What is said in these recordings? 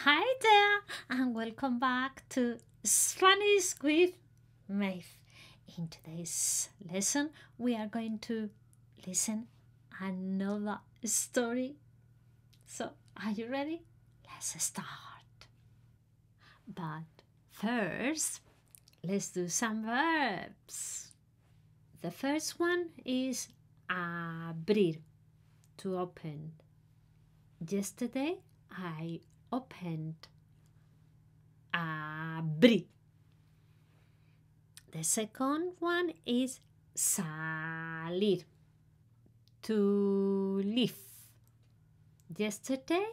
Hi there, and welcome back to Spanish with Maeve. In today's lesson, we are going to listen another story. So, are you ready? Let's start. But first, let's do some verbs. The first one is abrir, to open. Yesterday, I opened. Abrí. The second one is salir. To leave. Yesterday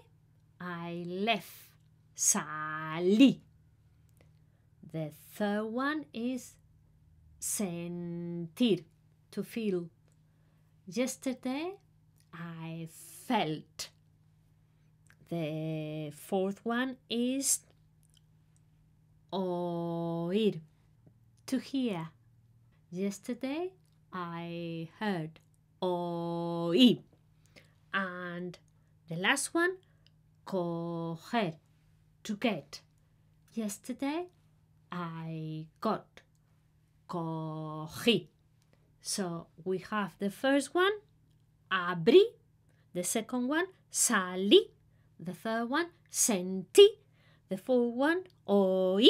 I left. Salí. The third one is sentir. To feel. Yesterday I felt. The fourth one is oír, to hear. Yesterday I heard oí. And the last one, coger, to get. Yesterday I got, cogí. So we have the first one, abrí, the second one, salí, the third one, sentí, the fourth one, oí,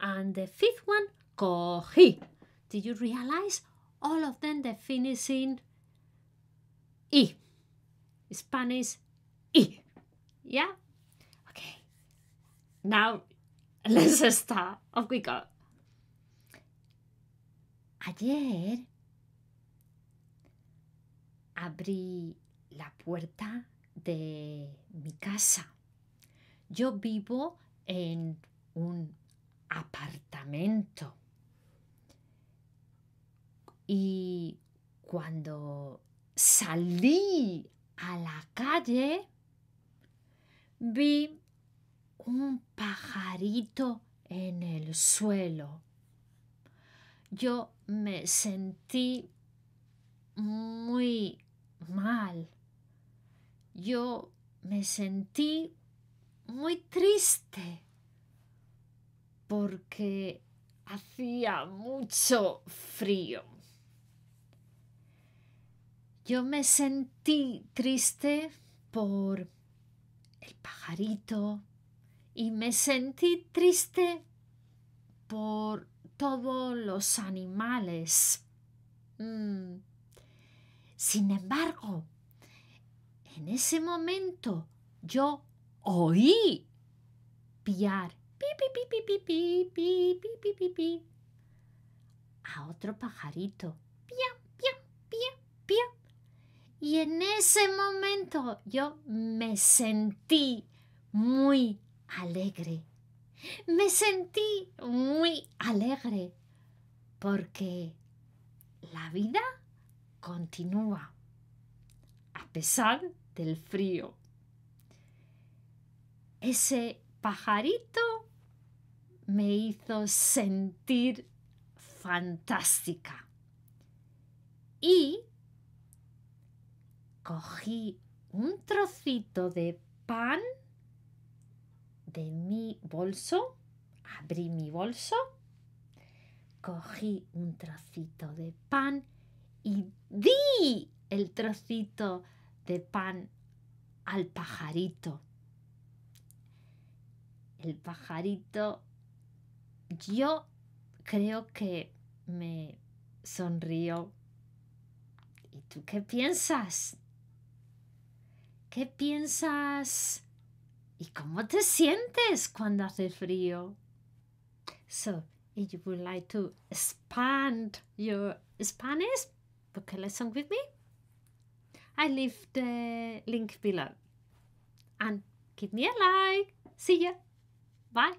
and the fifth one, cogí. Did you realize all of them they finish in y? Spanish y. Yeah? Okay. Now let's start. Off we go. Ayer abrí la puerta de mi casa. Yo vivo en un apartamento. Y cuando salí a la calle, vi un pajarito en el suelo. Yo me sentí muy. Yo me sentí muy triste porque hacía mucho frío. Yo me sentí triste por el pajarito y me sentí triste por todos los animales. Mm. Sin embargo, en ese momento yo oí piar pi, a otro pajarito. Y en ese momento yo me sentí muy alegre. Me sentí muy alegre porque la vida continúa a pesar del frío. Ese pajarito me hizo sentir fantástica. Y cogí un trocito de pan de mi bolso, abrí mi bolso, cogí un trocito de pan y di el trocito de pan al pajarito. El pajarito, yo creo que me sonrió. ¿Y tú qué piensas? ¿Qué piensas? ¿Y cómo te sientes cuando hace frío? So, if you would like to expand your Spanish book a lesson with me, I leave the link below. And give me a like. See ya. Bye.